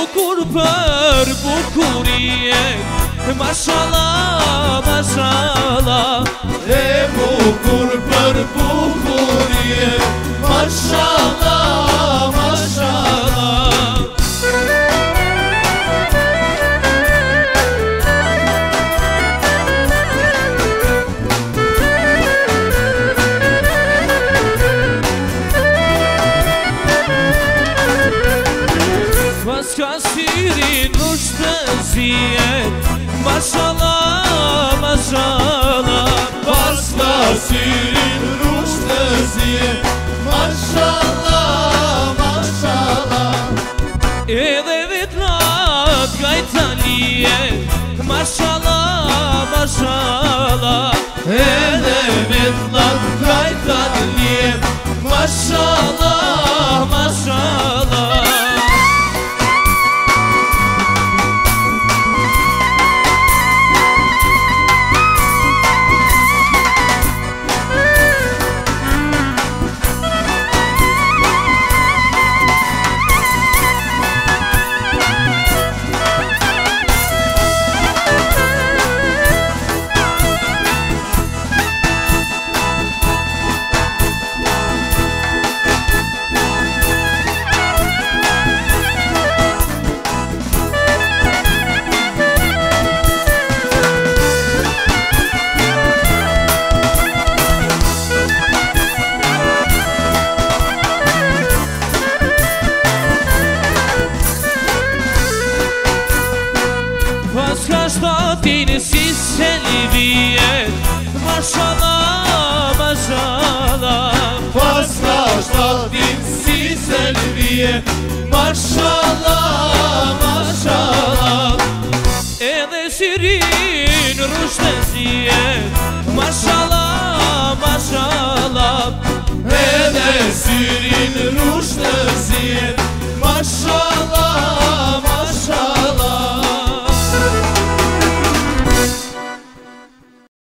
bukur për bukurie Mashallah, mashallah Pas ka syrin rushtë të zië, mashalla, mashalla Pas ka syrin rushtë të zië, mashalla, mashalla E dhe vitrat kajtani e, mashalla, mashalla E vitrat kajtani e Qka shto ti si se një vjet Mashala, mashala Qka shto ti në si se një vjet Mashala, mashala Edhe shirin rushtë të zjet Mashala